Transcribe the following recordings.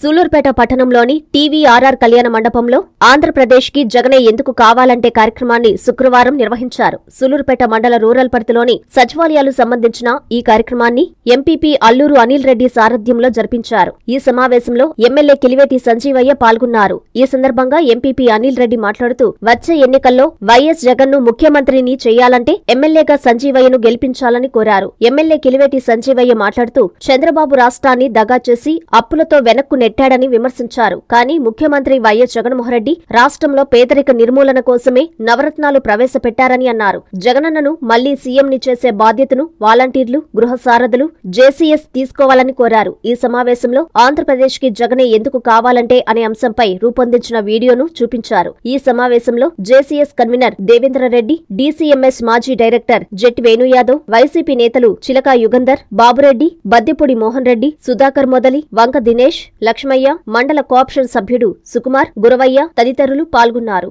సూలూరుపేట పట్టణంలోని టీవీఆర్ఆర్ కళ్యాణ మండపంలో ఆంధ్రప్రదేశ్కి జగనే ఎందుకు కావాలంటే కార్యక్రమాన్ని శుక్రవారం నిర్వహించారు. సూలూరుపేట మండల రూరల్ పరిధిలోని సచివాలయాలు సంబంధించిన ఈ కార్యక్రమాన్ని ఎంపీపీ అల్లూరు అనిల్ రెడ్డి సారథ్యంలో జరిపించారు. ఈ సమావేశంలో ఎమ్మెల్యే కిలివేటి సంజీవయ్య పాల్గొన్నారు. ఈ సందర్భంగా ఎంపీపీ అనిల్ రెడ్డి మాట్లాడుతూ వచ్చే ఎన్నికల్లో వైఎస్ జగన్ను ముఖ్యమంత్రిని చేయాలంటే ఎమ్మెల్యేగా సంజీవయ్యను గెలిపించాలని కోరారు. ఎమ్మెల్యే కిలివేటి సంజీవయ్య మాట్లాడుతూ చంద్రబాబు రాష్ట్రాన్ని దగా చేసి అప్పులతో వెనక్కు నెట్టాడని విమర్శించారు. కానీ ముఖ్యమంత్రి వైఎస్ జగన్మోహన్రెడ్డి రాష్ట్రంలో పేదరిక నిర్మూలన కోసమే నవరత్నాలు ప్రవేశపెట్టారని అన్నారు. జగనన్నను మళ్ళీ సీఎంని చేసే బాధ్యతను వాలంటీర్లు గృహ సారథులు జేసీఎస్ తీసుకోవాలని కోరారు. ఈ సమావేశంలో ఆంధ్రప్రదేశ్కి జగనే ఎందుకు కావాలంటే అనే అంశంపై రూపొందించిన వీడియోను చూపించారు. ఈ సమావేశంలో జేసీఎస్ కన్వీనర్ దేవేంద్రరెడ్డి డీసీఎంఎస్ మాజీ డైరెక్టర్ జెట్ వేణుయాదవ్ వైసీపీ నేతలు చిలకా యుగంధర్ బాబురెడ్డి బద్దెపూడి మోహన్ రెడ్డి సుధాకర్ మొదలి వంక దినేష్ లక్ష్మయ్య మండల కోఆప్షన్ సభ్యుడు సుకుమార్ గురవయ్య తదితరులు పాల్గొన్నారు.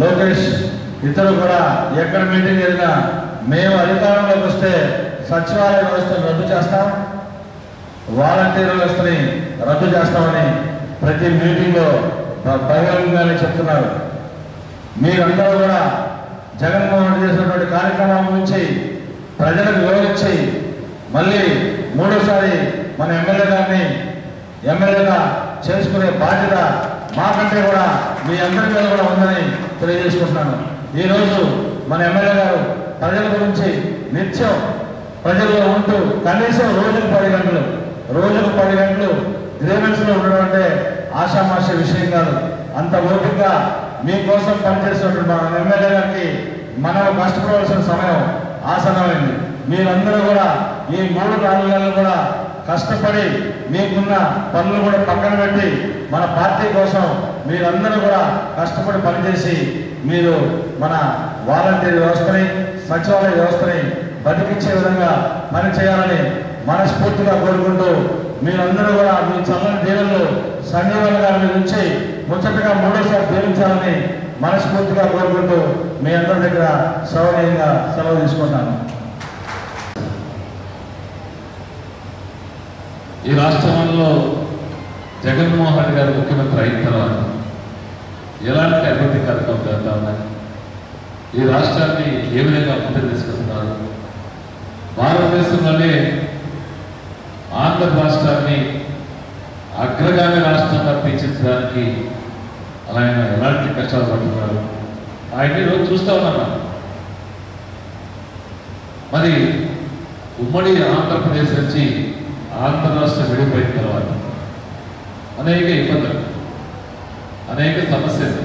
లోకేష్ ఇతరు కూడా ఎక్కడ మీటింగ్ జరిగినా మేము అధికారంలోకి వస్తే సచివాలయ వ్యవస్థను రద్దు చేస్తాం. వాలంటీర్ వ్యవస్థని రద్దు చేస్తామని ప్రతి మీటింగ్లో బహిరంగంగానే చెప్తున్నారు. మీరందరూ కూడా జగన్మోహన్ రెడ్డి చేసినటువంటి కార్యక్రమాల గురించి ప్రజలకు వివరించి మళ్ళీ మూడోసారి మన ఎమ్మెల్యే గారిని ఎమ్మెల్యేగా చేసుకునే బాధ్యత మాకంటే కూడా మీ అందరి మీద కూడా ఉందని తెలియజేసుకుంటున్నాను. ఈరోజు మన ఎమ్మెల్యే గారు ప్రజల గురించి నిత్యం ప్రజల్లో ఉంటూ కనీసం రోజుకు పది గంటలు రోజుకు పది గంటలు గ్రీవెన్స్లో ఉండడం అంటే ఆషామాష విషయం కాదు. అంత ఓపికగా మీకోసం పనిచేస్తున్నటువంటి మన ఎమ్మెల్యే గారికి మనం కష్టపడవలసిన సమయం ఆసనమైంది మీరందరూ కూడా ఈ మూడు నాలుగు కూడా కష్టపడి మీకున్న పనులు కూడా పక్కన పెట్టి మన పార్టీ కోసం మీరందరూ కూడా కష్టపడి పనిచేసి మీరు మన వాలంటీర్ వ్యవస్థని సచివాలయ వ్యవస్థని బతికించే విధంగా పని చేయాలని మనస్ఫూర్తిగా కోరుకుంటూ మీరందరూ కూడా మీ చల్లని దీవెనలు సంజీవన్ గారి నుంచి ఉంచి ముచ్చటగా మూడోసారి దీవించాలని మనస్ఫూర్తిగా కోరుకుంటూ మీ అందరి దగ్గర సౌనీయంగా సెలవు తీసుకుంటాను. ఈ రాష్ట్రంలో జగన్మోహన్ రెడ్డి గారు ముఖ్యమంత్రి అయిన తర్వాత ఎలాంటి అభివృద్ధి కార్యక్రమం జరుగుతా ఉన్నాయి? ఈ రాష్ట్రాన్ని ఏ విధంగా ముందుకు తీసుకెళ్తున్నారు? భారతదేశంలోనే ఆంధ్ర రాష్ట్రాన్ని అగ్రగామి రాష్ట్రంగా తీర్చిదానికి ఆయన ఎలాంటి కష్టాలు పడుతున్నారు? ఆయన ఈరోజు చూస్తా ఉన్నాను మరి ఉమ్మడి ఆంధ్రప్రదేశ్ నుంచి ఆంధ్ర రాష్ట్రం విడిపోయిన తర్వాత అనేక ఇబ్బందులు అనేక సమస్యలు.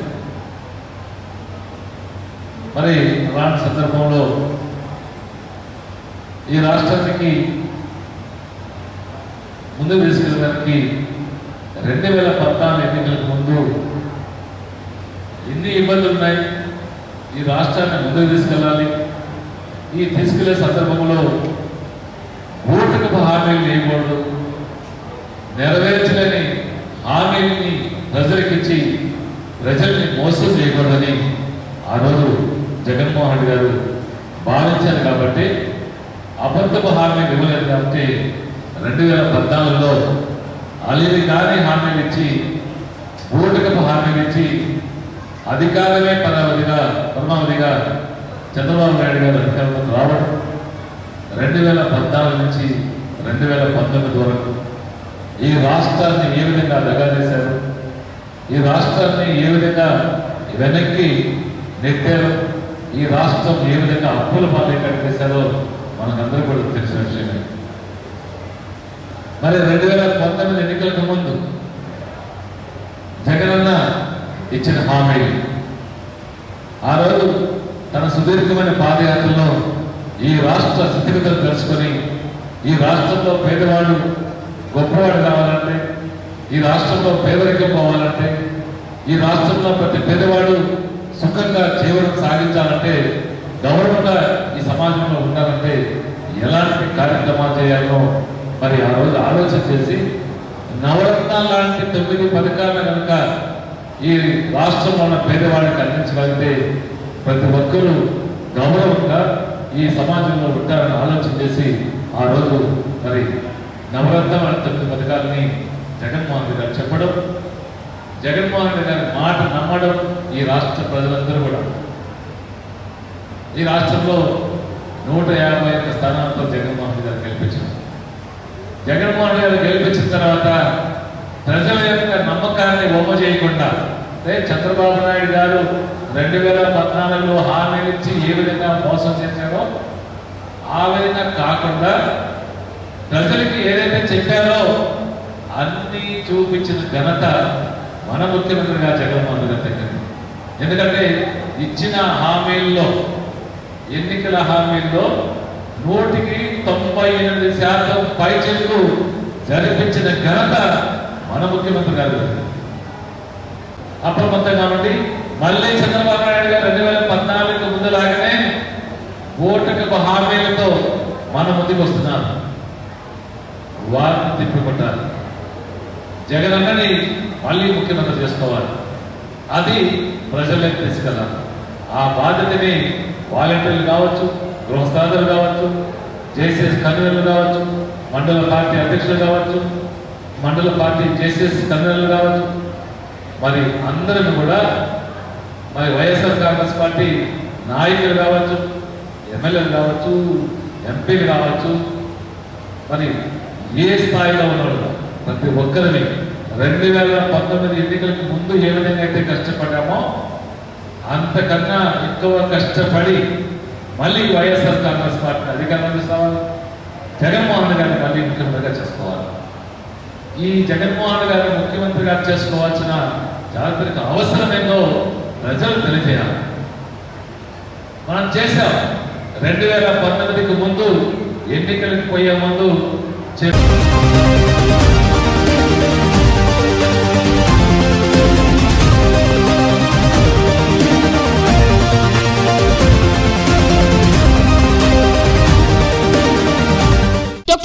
మరి అలాంటి సందర్భంలో ఈ రాష్ట్రానికి ముందుకు తీసుకెళ్ళడానికి రెండు వేల పద్నాలుగు ఎన్నికలకు ముందు ఎన్ని ఇబ్బందులు ఉన్నాయి? ఈ రాష్ట్రాన్ని ముందుకు తీసుకెళ్ళాలి. ఈ తీసుకెళ్ళే సందర్భంలో ఓటుకు హామీలు వేయకూడదు నెరవేర్చలేని హామీని ప్రజలకిచ్చి ప్రజల్ని మోసం చేయకూడదని ఆ రోజు జగన్మోహన్ రెడ్డి గారు భావించారు కాబట్టి అబద్ధపు హామీ ఇవ్వలేదు కాబట్టి రెండు వేల పద్నాలుగులో అలిది కాని హామీలు ఇచ్చి ఓటుకపు హామీలు ఇచ్చి అధికారమే పదావధిగా పరమావధిగా చంద్రబాబు నాయుడు గారు అధికారంలోకి రావడం రెండు వేల పద్నాలుగు నుంచి రెండు వేల పంతొమ్మిది వరకు ఈ రాష్ట్రాన్ని ఏ విధంగా దగా చేశారు ఈ రాష్ట్రాన్ని ఏ విధంగా వెనక్కి నెట్టారు? ఈ రాష్ట్రం ఏ విధంగా అప్పుల పాలన చేశారో మనకందరూ కూడా తెలిసిన విషయమే. మరి రెండు వేల పంతొమ్మిది ఎన్నికలకు ముందు జగనన్న ఇచ్చిన హామీ. ఆ రోజు తన సుదీర్ఘమైన పాదయాత్రలో ఈ రాష్ట్ర స్థితిగతులు తెలుసుకొని ఈ రాష్ట్రంలో పేదవాడు గొప్పవాడు కావాలంటే ఈ రాష్ట్రంలో పేదరికం పోవాలంటే ఈ రాష్ట్రంలో ప్రతి పేదవాడు సుఖంగా జీవనం సాగించాలంటే గౌరవంగా ఈ సమాజంలో ఉండాలంటే ఎలాంటి కార్యక్రమాలు చేయాలో మరి ఆ రోజు ఆలోచన చేసి నవరత్నాలు లాంటి తొమ్మిది పథకాలను కనుక ఈ రాష్ట్రంలో ఉన్న పేదవాళ్ళకి అందించగలిగితే ప్రతి ఒక్కరూ గౌరవంగా ఈ సమాజంలో ఉంటారని ఆలోచన చేసి ఆ రోజు మరి నవరత్నం అనే తొమ్మిది పథకాలని జగన్మోహన్ రెడ్డి గారు చెప్పడం జగన్మోహన్ రెడ్డి గారి మాట నమ్మడం ఈ రాష్ట్ర ప్రజలందరూ కూడా. ఈ రాష్ట్రంలో నూట యాభై ఒక్క స్థానాలతో జగన్మోహన్ గారు గెలిపించారు. జగన్మోహన్ గారు గెలిపించిన తర్వాత ప్రజల యొక్క నమ్మకాన్ని బొమ్మ చేయకుండా అంటే చంద్రబాబు నాయుడు గారు రెండు వేల పద్నాలుగులో హామీనిచ్చి ఏ విధంగా మోసం చేశారో ఆ విధంగా కాకుండా ప్రజలకి ఏదైతే చెప్పారో అన్నీ చూపించిన ఘనత మన ముఖ్యమంత్రిగా జగన్మోహన్ గారి దగ్గర. ఎందుకంటే ఇచ్చిన హామీల్లో ఎన్నికల హామీల్లో నూటికి తొంభై ఎనిమిది శాతం పైచెలకు జరిపించిన ఘనత మన ముఖ్యమంత్రి గారు అప్రమత్తం కాబట్టి మళ్ళీ చంద్రబాబు నాయుడు గారు రెండు వేల పద్నాలుగు ముందులాగానే ఓటుకు హామీలతో మన ముందుకు వస్తున్నారు. వారిని తిప్పికొట్టాలి. జగనన్నని మళ్ళీ ముఖ్యమంత్రి చేసుకోవాలి. అది ప్రజలకు తీసుకెళ్ళాలి ఆ బాధ్యతని వాలంటీర్లు కావచ్చు గృహస్థాదులు కావచ్చు జేసీఎస్ కన్వీనర్లు కావచ్చు మండల పార్టీ అధ్యక్షులు కావచ్చు మండల పార్టీ జేసీఎస్ కన్వీనర్లు కావచ్చు. మరి అందరిని కూడా మరి వైఎస్ఆర్ కాంగ్రెస్ పార్టీ నాయకులు కావచ్చు ఎమ్మెల్యేలు కావచ్చు ఎంపీలు కావచ్చు మరి ఏ స్థాయిలో ఉన్నాడు ప్రతి ఒక్కరిని రెండు వేల పంతొమ్మిది ఎన్నికలకు ముందు ఏ విధంగా అయితే కష్టపడ్డామో అంతకన్నా ఎక్కువ కష్టపడి మళ్ళీ వైఎస్ఆర్ కాంగ్రెస్ పార్టీ అధికారంలో తీసుకోవాలి జగన్మోహన్ గారిని మళ్ళీ ముఖ్యమంత్రిగా చేసుకోవాలి. ఈ జగన్మోహన్ గారిని ముఖ్యమంత్రిగా చేసుకోవాల్సిన జాగ్రత్త అవసరం ఏందో ప్రజలు తెలియజేయాలి. మనం చేశాం. రెండు వేల పంతొమ్మిదికి ముందు ఎన్నికలకు పోయే ముందు చెప్ప-